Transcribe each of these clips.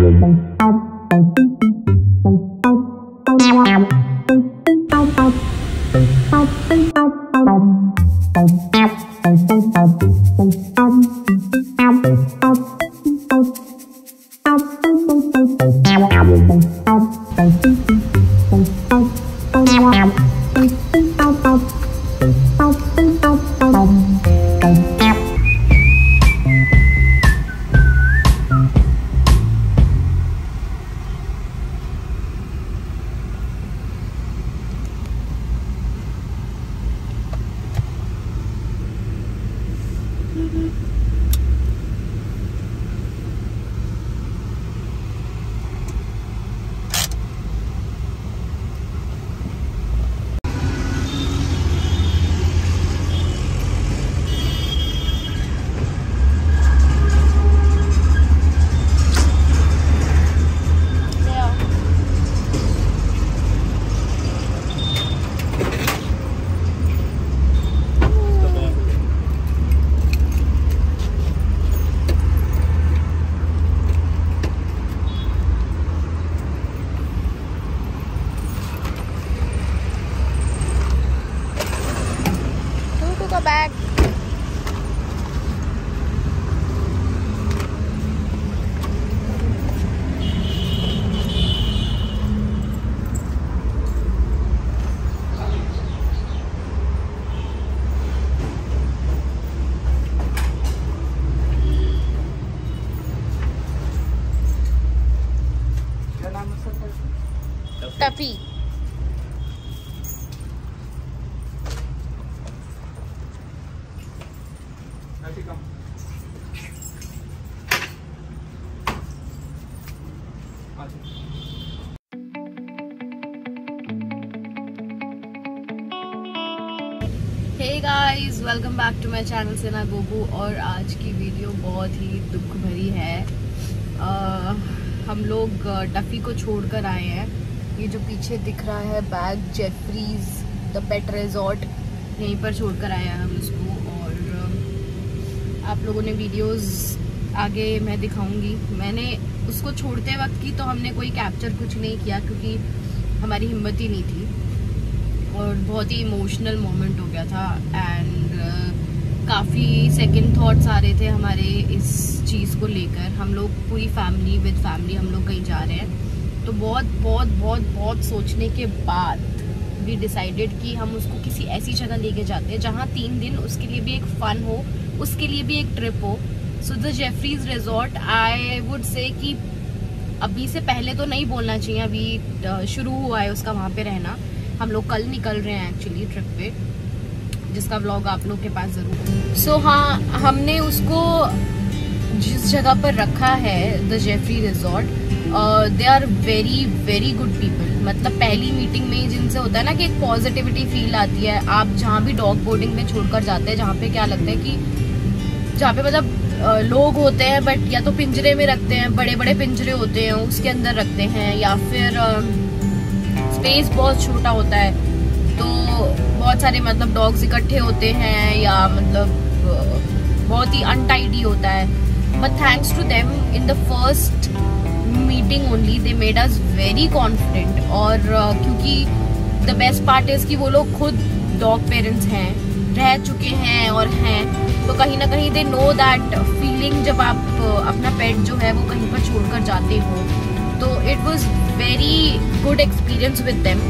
Tuffy hey guys welcome back to my channel सेना गोबू और आज की वीडियो बहुत ही दुख भरी है। आ, हम लोग डफी को छोड़कर आए हैं। ये जो पीछे दिख रहा है bag Jefferies the pet resort यहीं पर छोड़कर आए हैं हम इसको और आप लोगों ने वीडियोस आगे मैं दिखाऊँगी। मैंने उसको छोड़ते वक्त की तो हमने कोई कैप्चर कुछ नहीं किया क्योंकि हमारी हिम्मत ही नहीं थी। और बहुत ही इमोशनल मोमेंट हो गया था। एंड uh, काफ़ी सेकंड थॉट्स आ रहे थे हमारे इस चीज़ को लेकर। हम लोग पूरी फैमिली विद फैमिली हम लोग कहीं जा रहे हैं। तो बहुत बहुत बहुत बहुत सोचने के बाद वी डिसाइडेड कि हम उसको किसी ऐसी जगह लेके जाते हैं जहाँ तीन दिन उसके लिए भी एक फ़न हो उसके लिए भी एक ट्रिप हो। So the Jefferies resort I would say कि अभी से पहले तो नहीं बोलना चाहिए अभी शुरू हुआ है उसका वहाँ पे रहना। हम लोग कल निकल रहे हैं एक्चुअली ट्रिप पे जिसका व्लॉग आप लोग के पास ज़रूर सो so, हाँ हमने उसको जिस जगह पर रखा है the Jeffrey resort they are very very good people मतलब पहली मीटिंग में ही जिनसे होता है ना कि एक पॉजिटिविटी फील आती है। आप जहाँ भी डॉग बोर्डिंग में छोड़कर जाते हैं, जहाँ पे क्या लगता है कि जहाँ पे मतलब लोग होते हैं बट या तो पिंजरे में रखते हैं बड़े बड़े पिंजरे होते हैं, उसके अंदर रखते हैं, या फिर स्पेस बहुत छोटा होता है तो बहुत सारे मतलब डॉग्स इकट्ठे होते हैं, या मतलब बहुत ही अनटाइडी होता है। But thanks to them in the first meeting only they made us very confident और uh, क्योंकि द बेस्ट पार्ट इज़ कि वो लोग खुद डॉग पेरेंट्स हैं रह चुके हैं और हैं। तो कहीं ना कहीं दे नो दैट फीलिंग जब आप uh, अपना पेट जो है वो कहीं पर छोड़ कर जाते हो तो it was very good experience with them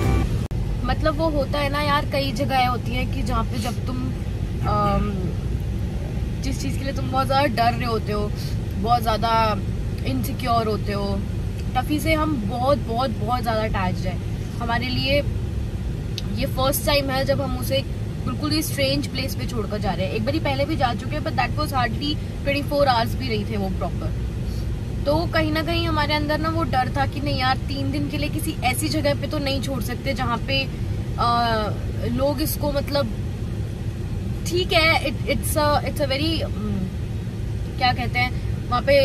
मतलब वो होता है ना यार कई जगह होती हैं कि जहाँ पे जब तुम um, जिस चीज़ के लिए तुम बहुत ज़्यादा डर रहे होते हो बहुत ज़्यादा इनसिक्योर होते हो टफी से हम बहुत बहुत बहुत ज़्यादा अटैच है। हमारे लिए ये फ़र्स्ट टाइम है जब हम उसे बिल्कुल ही स्ट्रेंज प्लेस पे छोड़कर जा रहे हैं। एक बारी पहले भी जा चुके हैं but that was hardly 24 four hours भी नहीं थे वो प्रॉपर तो कहीं ना कहीं हमारे अंदर ना वो डर था कि नहीं यार तीन दिन के लिए किसी ऐसी जगह पे तो नहीं छोड़ सकते जहाँ पे आ, लोग इसको मतलब ठीक है इट्स इट्स अ वेरी क्या कहते हैं वहाँ पे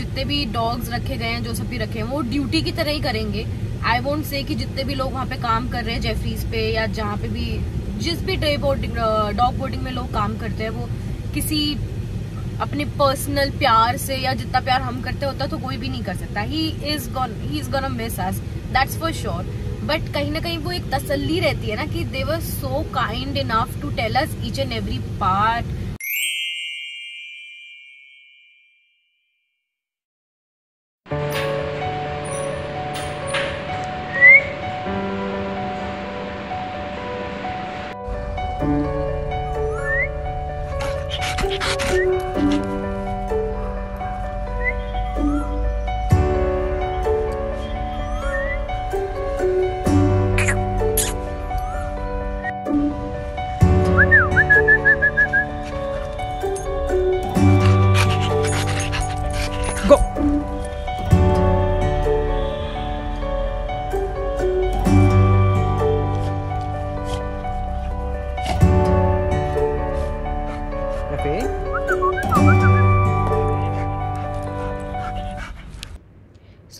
जितने भी डॉग्स रखे गए हैं, जो सब भी रखे हैं, वो ड्यूटी की तरह ही करेंगे। आई वोंट से कि जितने भी लोग वहाँ पे काम कर रहे हैं जेफरीज पे या जहाँ पे भी, जिस भी डे बोर्डिंग डॉग बोर्डिंग में लोग काम करते हैं, वो किसी अपने पर्सनल प्यार से या जितना प्यार हम करते होता तो कोई भी नहीं कर सकता। He is gone he is gonna miss us that's for sure but कहीं ना कहीं वो एक तसल्ली रहती है ना कि they were so kind enough to tell us each and every part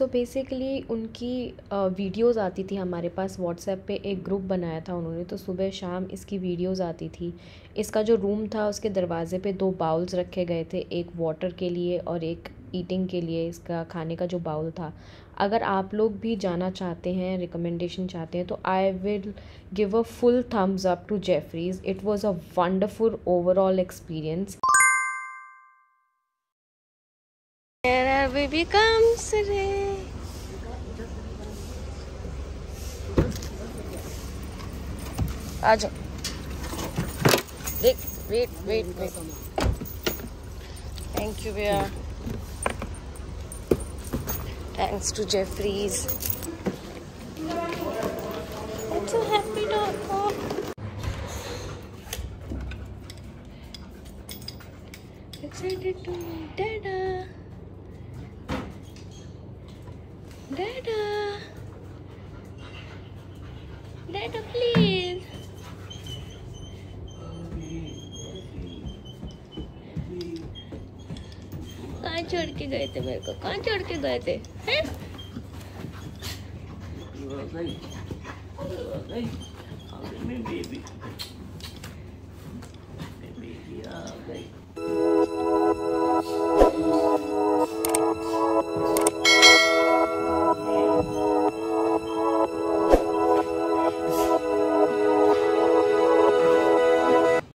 so so basically उनकी वीडियोस आती थी हमारे पास। व्हाट्सएप पे एक ग्रुप बनाया था उन्होंने। तो सुबह शाम इसकी वीडियोस आती थी। इसका जो रूम था, उसके दरवाज़े पे दो बाउल्स रखे गए थे। एक वाटर के लिए और एक ईटिंग के लिए इसका खाने का जो बाउल था। अगर आप लोग भी जाना चाहते हैं रिकमेंडेशन चाहते हैं तो I will give a full thumbs up to Jefferies it was a wonderful overall experience baby comes today. आ जाओ देख wait wait wait thank you भैया thanks to Jefferies It's a happy dog. Excited to meet Dada. Dada, please. कहाँ छोड़ के गए थे मेरे को कहाँ छोड़ के गए थे हैं? Baby,